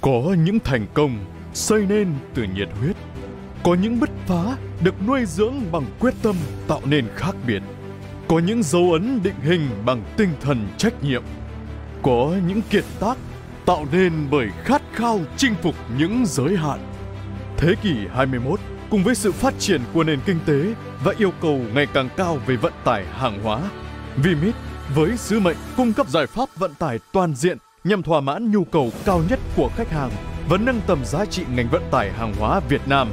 Có những thành công xây nên từ nhiệt huyết. Có những bứt phá được nuôi dưỡng bằng quyết tâm tạo nên khác biệt. Có những dấu ấn định hình bằng tinh thần trách nhiệm. Có những kiệt tác tạo nên bởi khát khao chinh phục những giới hạn. Thế kỷ 21 cùng với sự phát triển của nền kinh tế và yêu cầu ngày càng cao về vận tải hàng hóa, Vimit với sứ mệnh cung cấp giải pháp vận tải toàn diện nhằm thỏa mãn nhu cầu cao nhất của khách hàng và nâng tầm giá trị ngành vận tải hàng hóa Việt Nam.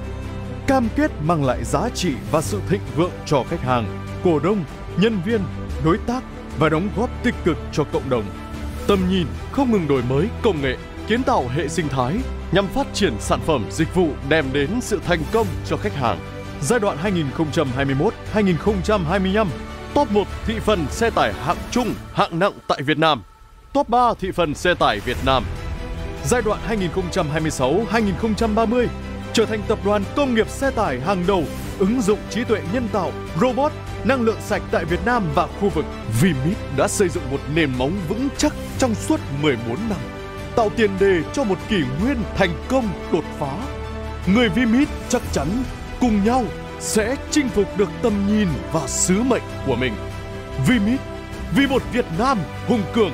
Cam kết mang lại giá trị và sự thịnh vượng cho khách hàng, cổ đông, nhân viên, đối tác và đóng góp tích cực cho cộng đồng. Tầm nhìn không ngừng đổi mới công nghệ, kiến tạo hệ sinh thái nhằm phát triển sản phẩm dịch vụ đem đến sự thành công cho khách hàng. Giai đoạn 2021-2025, top 1 thị phần xe tải hạng trung, hạng nặng tại Việt Nam. Top 3 thị phần xe tải Việt Nam. Giai đoạn 2026-2030 trở thành tập đoàn công nghiệp xe tải hàng đầu ứng dụng trí tuệ nhân tạo, robot, năng lượng sạch tại Việt Nam và khu vực. Vimit đã xây dựng một nền móng vững chắc trong suốt 14 năm, tạo tiền đề cho một kỷ nguyên thành công đột phá. Người Vimit chắc chắn cùng nhau sẽ chinh phục được tầm nhìn và sứ mệnh của mình. Vimit, vì một Việt Nam hùng cường